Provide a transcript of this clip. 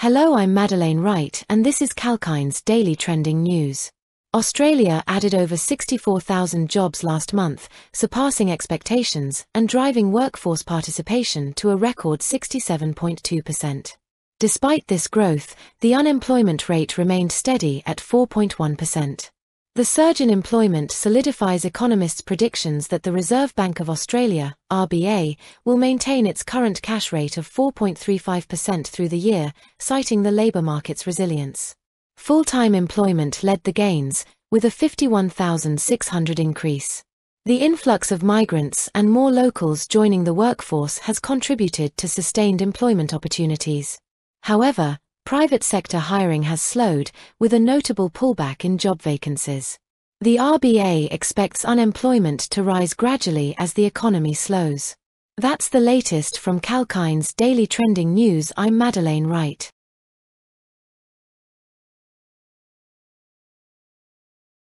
Hello, I'm Madeleine Wright, and this is Kalkine's daily trending news. Australia added over 64,000 jobs last month, surpassing expectations and driving workforce participation to a record 67.2%. Despite this growth, the unemployment rate remained steady at 4.1%. The surge in employment solidifies economists' predictions that the Reserve Bank of Australia, RBA, will maintain its current cash rate of 4.35% through the year, citing the labour market's resilience. Full-time employment led the gains, with a 51,600 increase. The influx of migrants and more locals joining the workforce has contributed to sustained employment opportunities. However, private sector hiring has slowed, with a notable pullback in job vacancies. The RBA expects unemployment to rise gradually as the economy slows. That's the latest from Kalkine's Daily Trending News. I'm Madeleine Wright.